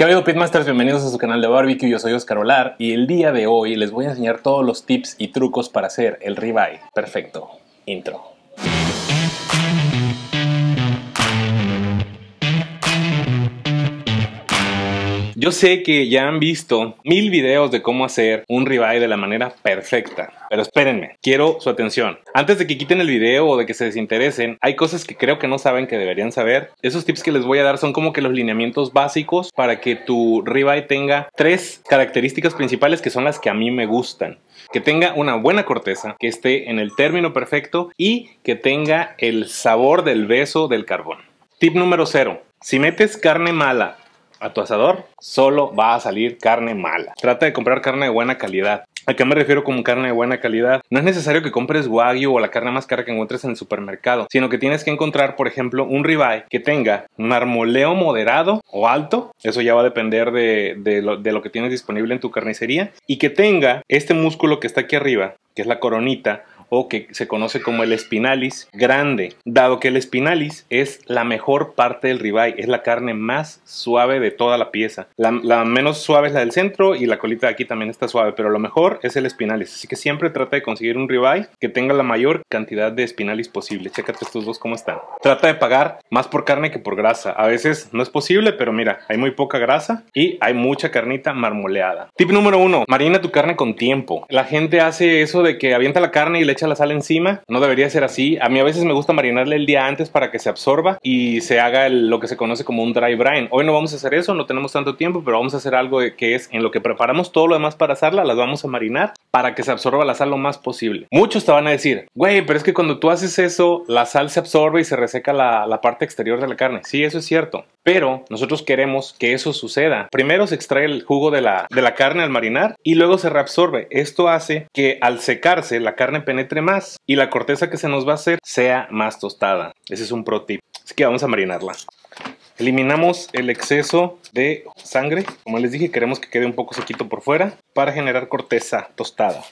¿Qué habido Pitmasters? Bienvenidos a su canal de barbecue, yo soy Oscar Olar y el día de hoy les voy a enseñar todos los tips y trucos para hacer el ribeye. Perfecto. Intro. Yo sé que ya han visto mil videos de cómo hacer un ribeye de la manera perfecta, pero espérenme, quiero su atención. Antes de que quiten el video o de que se desinteresen, hay cosas que creo que no saben que deberían saber. Esos tips que les voy a dar son como que los lineamientos básicos para que tu ribeye tenga tres características principales que son las que a mí me gustan. Que tenga una buena corteza, que esté en el término perfecto y que tenga el sabor del beso del carbón. Tip número 0. Si metes carne mala a tu asador, solo va a salir carne mala. Trata de comprar carne de buena calidad. ¿A qué me refiero con carne de buena calidad? No es necesario que compres wagyu o la carne más cara que encuentres en el supermercado, sino que tienes que encontrar, por ejemplo, un ribeye que tenga marmoleo moderado o alto, eso ya va a depender de, lo, de lo que tienes disponible en tu carnicería, y que tenga este músculo que está aquí arriba, que es la coronita, o que se conoce como el espinalis grande, dado que el espinalis es la mejor parte del ribeye, es la carne más suave de toda la pieza. La, la, menos suave es la del centro y la colita de aquí también está suave, pero lo mejor es el espinalis. Así que siempre trata de conseguir un ribeye que tenga la mayor cantidad de espinalis posible. Chécate estos dos cómo están. Trata de pagar más por carne que por grasa. A veces no es posible, pero mira, hay muy poca grasa y hay mucha carnita marmoleada. Tip número uno, marina tu carne con tiempo. La gente hace eso de que avienta la carne y le la sal encima. No debería ser así. A mí a veces me gusta marinarle el día antes para que se absorba y se haga lo que se conoce como un dry brine. Hoy no vamos a hacer eso, no tenemos tanto tiempo, pero vamos a hacer algo que es en lo que preparamos todo lo demás para asarla, las vamos a marinar para que se absorba la sal lo más posible. Muchos te van a decir, güey, pero es que cuando tú haces eso, la sal se absorbe y se reseca la, la parte exterior de la carne. Sí, eso es cierto. Pero nosotros queremos que eso suceda. Primero se extrae el jugo de la, de la carne al marinar y luego se reabsorbe. Esto hace que al secarse la carne penetre más y la corteza que se nos va a hacer sea más tostada. Ese es un pro tip. Así que vamos a marinarla. Eliminamos el exceso de sangre. Como les dije, queremos que quede un poco sequito por fuera para generar corteza tostada.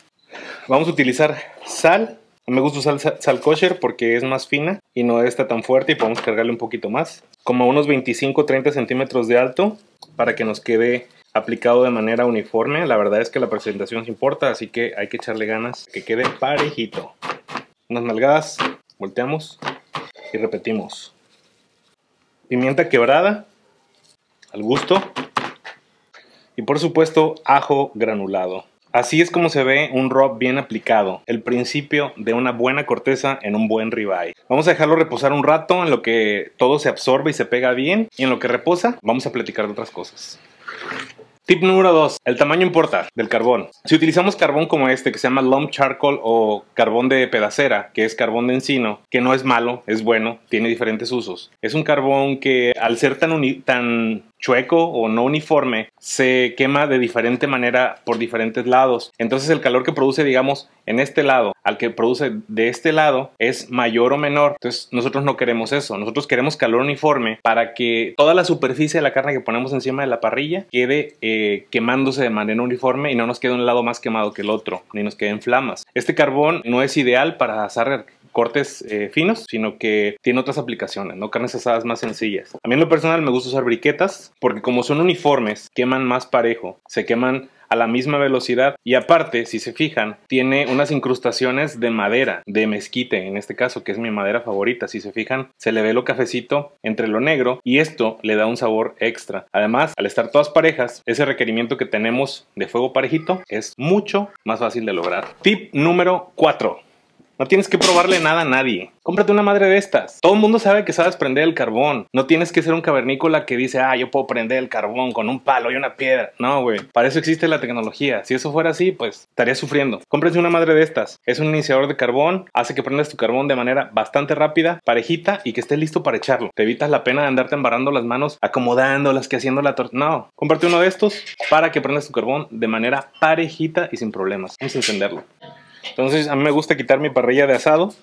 Vamos a utilizar sal. Me gusta usar sal kosher porque es más fina y no está tan fuerte y podemos cargarle un poquito más. Como unos 25-30 centímetros de alto para que nos quede aplicado de manera uniforme. La verdad es que la presentación se importa, así que hay que echarle ganas que quede parejito. Unas nalgadas, volteamos y repetimos pimienta quebrada al gusto y por supuesto ajo granulado. Así es como se ve un rub bien aplicado, el principio de una buena corteza en un buen ribeye. Vamos a dejarlo reposar un rato en lo que todo se absorbe y se pega bien y en lo que reposa vamos a platicar de otras cosas. Tip número 2. El tamaño importa del carbón. Si utilizamos carbón como este que se llama lump charcoal o carbón de pedacera, que es carbón de encino, que no es malo, es bueno, tiene diferentes usos. Es un carbón que al ser tan, tan chueco o no uniforme se quema de diferente manera por diferentes lados. Entonces el calor que produce, digamos, en este lado al que produce de este lado es mayor o menor. Entonces nosotros no queremos eso. Nosotros queremos calor uniforme para que toda la superficie de la carne que ponemos encima de la parrilla quede eh, quemándose de manera uniforme y no nos quede un lado más quemado que el otro, ni nos queden flamas. Este carbón no es ideal para asar cortes eh, finos, sino que tiene otras aplicaciones, ¿no? Carnes asadas más sencillas. A mí en lo personal me gusta usar briquetas porque como son uniformes, queman más parejo, se queman a la misma velocidad y aparte, si se fijan, tiene unas incrustaciones de madera, de mezquite en este caso, que es mi madera favorita. Si se fijan, se le ve lo cafecito entre lo negro y esto le da un sabor extra. Además, al estar todas parejas, ese requerimiento que tenemos de fuego parejito es mucho más fácil de lograr. Tip número 4 no tienes que probarle nada a nadie. Cómprate una madre de estas. Todo el mundo sabe que sabes prender el carbón. No tienes que ser un cavernícola que dice, ah, yo puedo prender el carbón con un palo y una piedra. No, güey. Para eso existe la tecnología. Si eso fuera así, pues estarías sufriendo. Cómprate una madre de estas. Es un iniciador de carbón. Hace que prendas tu carbón de manera bastante rápida, parejita y que estés listo para echarlo. Te evitas la pena de andarte embarrando las manos, acomodándolas, que haciendo la torta. No. Cómprate uno de estos para que prendas tu carbón de manera parejita y sin problemas. Vamos a encenderlo. Entonces a mí me gusta quitar mi parrilla de asado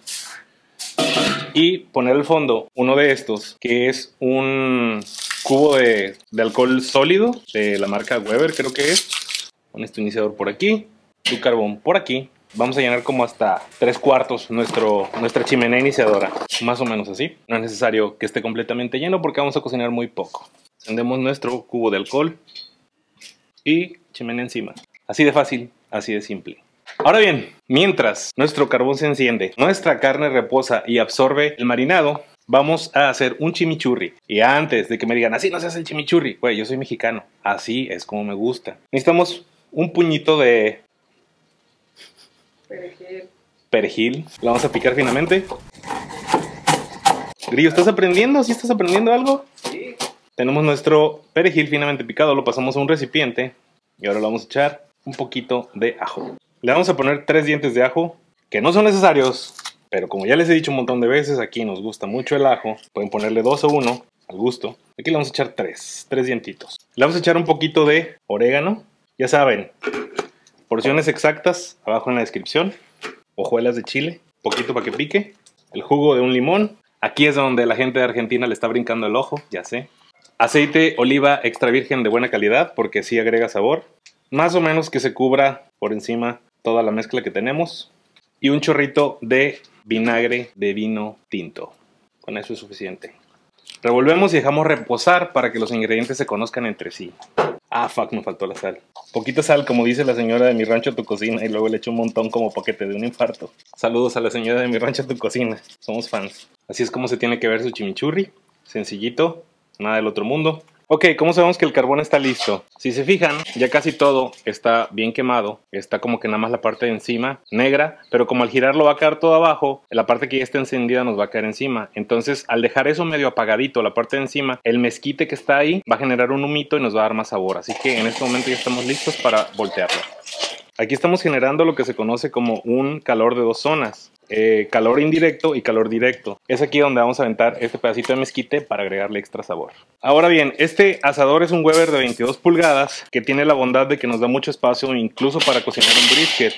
y poner al fondo uno de estos que es un cubo de, alcohol sólido de la marca Weber creo que es. Con este iniciador por aquí, tu carbón por aquí. Vamos a llenar como hasta tres cuartos nuestro, nuestra chimenea iniciadora. Más o menos así. No es necesario que esté completamente lleno porque vamos a cocinar muy poco. Tendemos nuestro cubo de alcohol y chimenea encima. Así de fácil, así de simple. Ahora bien, mientras nuestro carbón se enciende, nuestra carne reposa y absorbe el marinado, vamos a hacer un chimichurri. Y antes de que me digan, así no se hace el chimichurri, güey, yo soy mexicano, así es como me gusta. Necesitamos un puñito de Perejil. perejil, lo vamos a picar finamente. Grillo, ¿estás aprendiendo? ¿Sí estás aprendiendo algo? Sí. Tenemos nuestro perejil finamente picado, lo pasamos a un recipiente y ahora le vamos a echar un poquito de ajo. Le vamos a poner tres dientes de ajo, que no son necesarios, pero como ya les he dicho un montón de veces, aquí nos gusta mucho el ajo. Pueden ponerle dos o uno, al gusto. Aquí le vamos a echar tres, tres dientitos. Le vamos a echar un poquito de orégano. Ya saben, porciones exactas abajo en la descripción. Hojuelas de chile, poquito para que pique. El jugo de un limón. Aquí es donde la gente de Argentina le está brincando el ojo, ya sé. Aceite oliva extra virgen de buena calidad, porque sí agrega sabor. Más o menos que se cubra por encima toda la mezcla que tenemos. Y un chorrito de vinagre de vino tinto. Con eso es suficiente. Revolvemos y dejamos reposar para que los ingredientes se conozcan entre sí. Ah, fuck, me faltó la sal. Poquita sal, como dice la señora de mi rancho a tu cocina, y luego le echo un montón como paquete de un infarto. Saludos a la señora de mi rancho a tu cocina. Somos fans. Así es como se tiene que ver su chimichurri. Sencillito, nada del otro mundo. Ok, ¿cómo sabemos que el carbón está listo? Si se fijan, ya casi todo está bien quemado. Está como que nada más la parte de encima negra, pero como al girarlo va a caer todo abajo, la parte que ya está encendida nos va a caer encima. Entonces, al dejar eso medio apagadito, la parte de encima, el mezquite que está ahí va a generar un humito y nos va a dar más sabor. Así que en este momento ya estamos listos para voltearlo. Aquí estamos generando lo que se conoce como un calor de dos zonas. Eh, calor indirecto y calor directo. Es aquí donde vamos a aventar este pedacito de mezquite para agregarle extra sabor. Ahora bien, este asador es un Weber de 22 pulgadas que tiene la bondad de que nos da mucho espacio incluso para cocinar un brisket.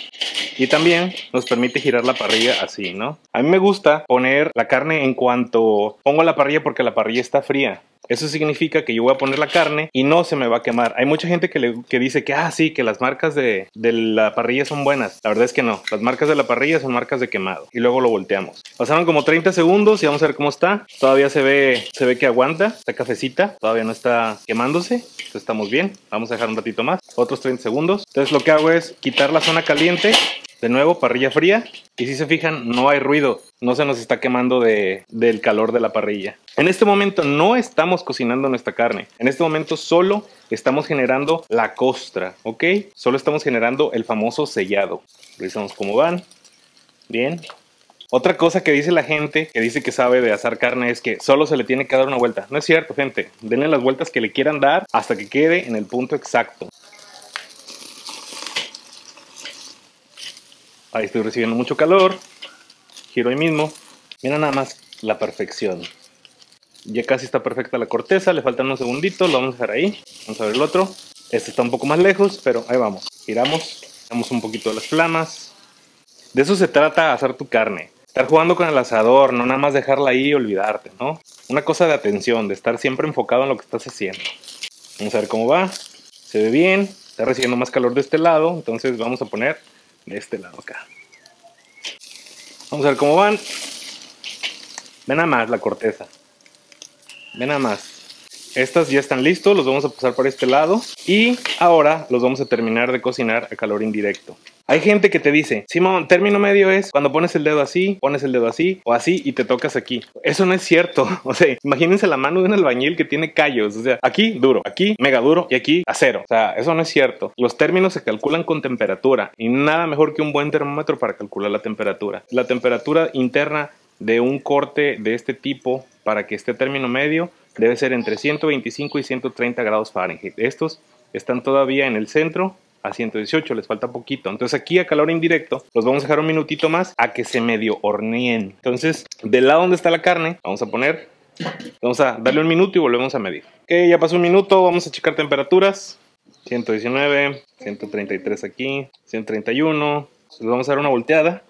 Y también nos permite girar la parrilla así, ¿no? A mí me gusta poner la carne en cuanto pongo la parrilla porque la parrilla está fría. Eso significa que yo voy a poner la carne y no se me va a quemar. Hay mucha gente que, le, que dice que, ah, sí, que las marcas de, de, la parrilla son buenas. La verdad es que no. Las marcas de la parrilla son marcas de Y luego lo volteamos. Pasaron como 30 segundos y vamos a ver cómo está. Todavía se ve, se ve que aguanta. Está cafecita. Todavía no está quemándose. Entonces estamos bien. Vamos a dejar un ratito más. Otros 30 segundos. Entonces lo que hago es quitar la zona caliente de nuevo, parrilla fría. Y si se fijan, no hay ruido. No se nos está quemando de, del calor de la parrilla. En este momento no estamos cocinando nuestra carne. En este momento solo estamos generando la costra, ¿ok? Solo estamos generando el famoso sellado. Revisamos cómo van. Bien. Otra cosa que dice la gente, que dice que sabe de asar carne, es que solo se le tiene que dar una vuelta. No es cierto, gente. Denle las vueltas que le quieran dar hasta que quede en el punto exacto. Ahí estoy recibiendo mucho calor. Giro ahí mismo. Mira nada más la perfección. Ya casi está perfecta la corteza. Le faltan unos segunditos. Lo vamos a dejar ahí. Vamos a ver el otro. Este está un poco más lejos, pero ahí vamos. Giramos. Damos un poquito de las flamas. De eso se trata hacer tu carne. Estar jugando con el asador, no nada más dejarla ahí y olvidarte, ¿no? Una cosa de atención, de estar siempre enfocado en lo que estás haciendo. Vamos a ver cómo va. Se ve bien. Está recibiendo más calor de este lado. Entonces vamos a poner de este lado acá. Vamos a ver cómo van. Ven nada más la corteza. Ven nada más. Estas ya están listos, los vamos a pasar por este lado y ahora los vamos a terminar de cocinar a calor indirecto. Hay gente que te dice, Simón, término medio es cuando pones el dedo así, pones el dedo así o así y te tocas aquí. Eso no es cierto. O sea, imagínense la mano de un albañil que tiene callos. O sea, aquí duro, aquí mega duro y aquí acero. O sea, eso no es cierto. Los términos se calculan con temperatura y nada mejor que un buen termómetro para calcular la temperatura. La temperatura interna de un corte de este tipo para que esté término medio debe ser entre 125 y 130 grados Fahrenheit. Estos están todavía en el centro a 118, les falta poquito. Entonces aquí a calor indirecto los vamos a dejar un minutito más a que se medio horneen. Entonces del lado donde está la carne vamos a poner, vamos a darle un minuto y volvemos a medir. Ok, ya pasó un minuto, vamos a checar temperaturas. 119, 133 aquí, 131. Les vamos a dar una volteada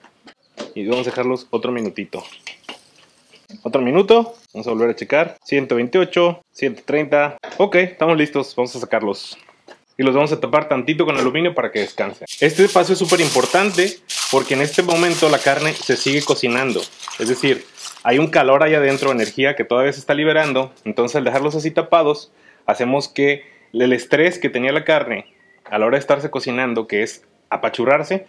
y vamos a dejarlos otro minutito. Otro minuto, vamos a volver a checar. 128, 130. Ok, estamos listos, vamos a sacarlos. Y los vamos a tapar tantito con aluminio para que descansen. Este paso es súper importante porque en este momento la carne se sigue cocinando. Es decir, hay un calor ahí adentro, energía que todavía se está liberando. Entonces al dejarlos así tapados, hacemos que el estrés que tenía la carne a la hora de estarse cocinando, que es apachurrarse,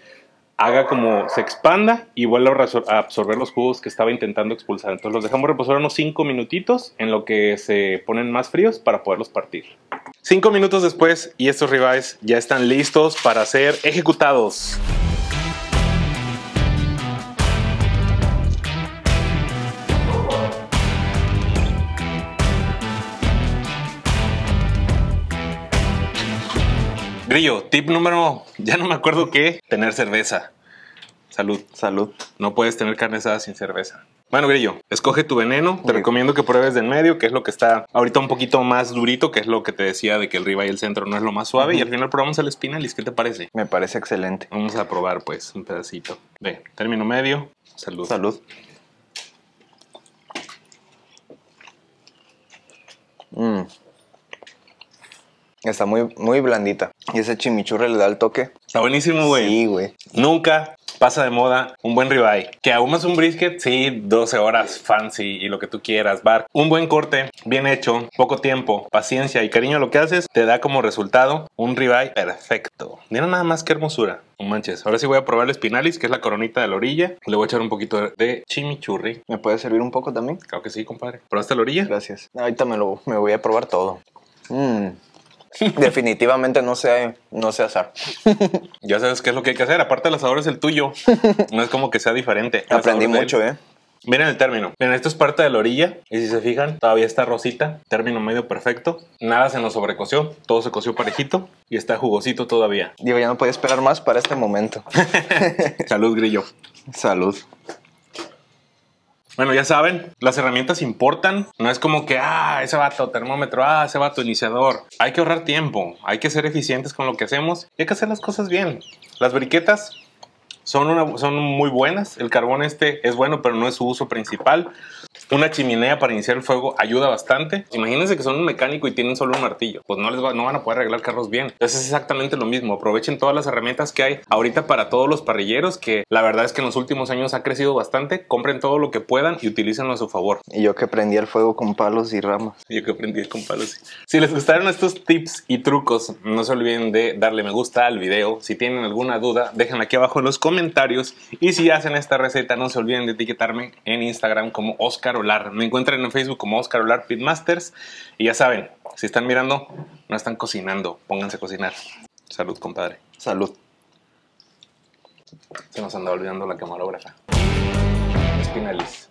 haga como se expanda y vuelva a absorber los jugos que estaba intentando expulsar. Entonces los dejamos reposar unos 5 minutitos en lo que se ponen más fríos para poderlos partir. 5 minutos después y estos ribeyes ya están listos para ser ejecutados. Grillo, tip número, ya no me acuerdo qué, tener cerveza. Salud. Salud. No puedes tener carne asada sin cerveza. Bueno, Grillo, escoge tu veneno. Te recomiendo que pruebes del medio, que es lo que está ahorita un poquito más durito, que es lo que te decía de que el riba y el centro no es lo más suave. Y al final probamos el espinalis. ¿Qué te parece? Me parece excelente. Vamos a probar, pues, un pedacito. Ve, término medio. Salud. Salud. Mmm. Está muy, muy blandita. Y ese chimichurri le da el toque. Está buenísimo, güey. Sí, güey. Nunca pasa de moda un buen ribeye. Que ahumas un brisket, sí, 12 horas, fancy y lo que tú quieras, bar. Un buen corte, bien hecho, poco tiempo, paciencia y cariño a lo que haces, te da como resultado un ribeye perfecto. Mira nada más que hermosura. No manches. Ahora sí voy a probar el espinalis, que es la coronita de la orilla. Le voy a echar un poquito de chimichurri. ¿Me puede servir un poco también? Claro que sí, compadre. ¿Probaste la orilla? Gracias. Ahorita me lo me voy a probar todo. Mmm. Definitivamente no sé, no sé asar. ya sabes qué es lo que hay que hacer. Aparte, el asador es el tuyo. No es como que sea diferente. Aprendí mucho, ¿eh? Miren el término. Miren, esto es parte de la orilla. Y si se fijan, todavía está rosita. Término medio perfecto. Nada se nos sobrecoció. Todo se coció parejito. Y está jugosito todavía. Digo, ya no podía esperar más para este momento. Salud, grillo. Salud. Bueno, ya saben, las herramientas importan. No es como que, ah, ese vato termómetro, ah, ese vato iniciador. Hay que ahorrar tiempo, hay que ser eficientes con lo que hacemos y hay que hacer las cosas bien. Las briquetas son, una, son muy buenas. El carbón este es bueno, pero no es su uso principal. Una chimenea para iniciar el fuego ayuda bastante. Imagínense que son un mecánico y tienen solo un martillo. Pues no, les no van a poder arreglar carros bien. Entonces es exactamente lo mismo. Aprovechen todas las herramientas que hay ahorita para todos los parrilleros, que la verdad es que en los últimos años ha crecido bastante. Compren todo lo que puedan y utilícenlo a su favor. Y yo que prendí el fuego con palos y ramas. yo que prendí con palos. Si les gustaron estos tips y trucos, no se olviden de darle me gusta al video. Si tienen alguna duda, déjenla aquí abajo en los comentarios. Y si hacen esta receta, no se olviden de etiquetarme en Instagram como Oscar me encuentran en Facebook como Oscar Olar Pitmasters. Y ya saben, si están mirando, no están cocinando, pónganse a cocinar. Salud, compadre. Salud. Se nos anda olvidando la camarógrafa. Espinalis.